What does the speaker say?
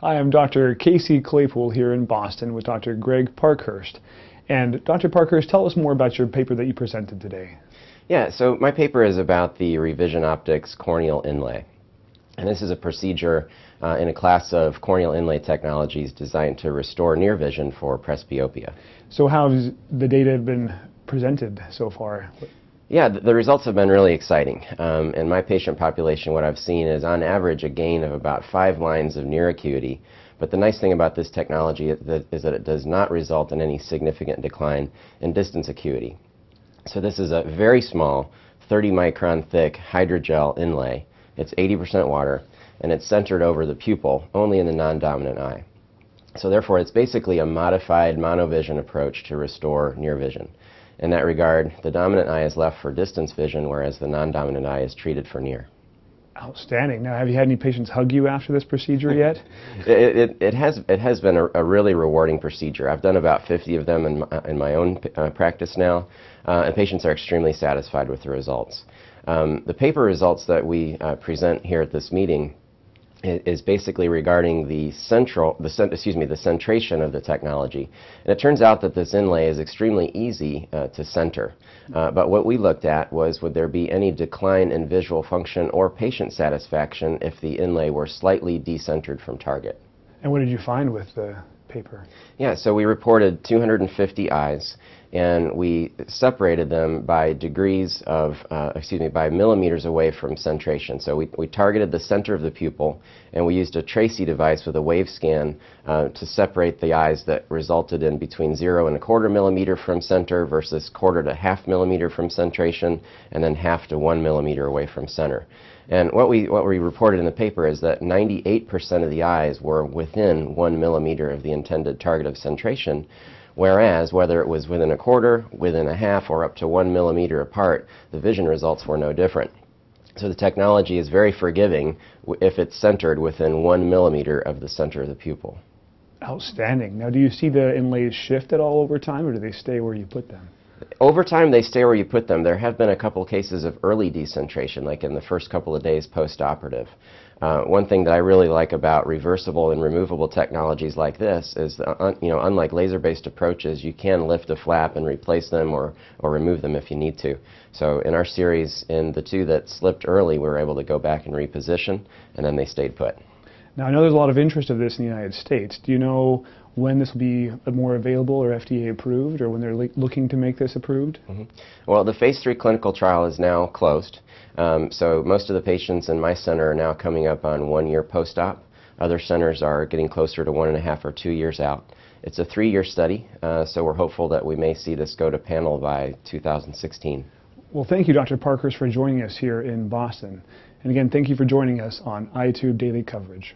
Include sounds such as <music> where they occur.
Hi, I'm Dr. Casey Claypool here in Boston with Dr. Greg Parkhurst. And Dr. Parkhurst, tell us more about your paper that you presented today. Yeah, so my paper is about the ReVision Optics corneal inlay. And this is a procedure uh, in a class of corneal inlay technologies designed to restore near vision for presbyopia. So how has the data been presented so far? Yeah, the, results have been really exciting. Um, in my patient population, what I've seen is on average a gain of about five lines of near acuity. But the nice thing about this technology is that it does not result in any significant decline in distance acuity. So this is a very small, 30 micron thick hydrogel inlay. It's 80% water, and it's centered over the pupil, only in the non-dominant eye. So therefore, it's basically a modified monovision approach to restore near vision. In that regard, the dominant eye is left for distance vision, whereas the non-dominant eye is treated for near. Outstanding. Now, have you had any patients hug you after this procedure yet? <laughs> it, it, it, has, it has been a, a, really rewarding procedure. I've done about 50 of them in my, in my own uh, practice now, uh, and patients are extremely satisfied with the results. Um, the paper results that we uh, present here at this meeting is basically regarding the central, the cent excuse me, the centration of the technology. And it turns out that this inlay is extremely easy uh, to center. Uh, but what we looked at was would there be any decline in visual function or patient satisfaction if the inlay were slightly decentered from target. And what did you find with the paper? Yeah, so we reported 250 eyes, and we separated them by degrees of, uh, excuse me, by millimeters away from centration. So we, we targeted the center of the pupil, and we used a Tracy device with a wave scan uh, to separate the eyes that resulted in between zero and a quarter millimeter from center versus quarter to half millimeter from centration, and then half to one millimeter away from center. And what we, what we reported in the paper is that 98% of the eyes were within one millimeter of the intended target of centration, whereas whether it was within a quarter, within a half, or up to one millimeter apart, the vision results were no different. So the technology is very forgiving if it's centered within one millimeter of the center of the pupil. Outstanding. Now, do you see the inlays shift at all over time, or do they stay where you put them? Over time, they stay where you put them. There have been a couple cases of early decentration, like in the first couple of days post-operative. Uh, one thing that I really like about reversible and removable technologies like this is, uh, you know, unlike laser-based approaches, you can lift a flap and replace them or, or remove them if you need to. So in our series, in the two that slipped early, we were able to go back and reposition, and then they stayed put. Now, I know there's a lot of interest of this in the United States. Do you know when this will be more available or FDA approved, or when they're looking to make this approved? Mm -hmm. Well, the phase three clinical trial is now closed. Um, so most of the patients in my center are now coming up on one year post-op. Other centers are getting closer to one and a half or two years out. It's a three-year study, uh, so we're hopeful that we may see this go to panel by 2016. Well, thank you, Dr. Parkhurst, for joining us here in Boston. And again, thank you for joining us on Eyetube Daily Coverage.